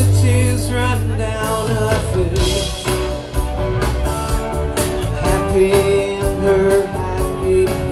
the tears run down her face. Happy in her happy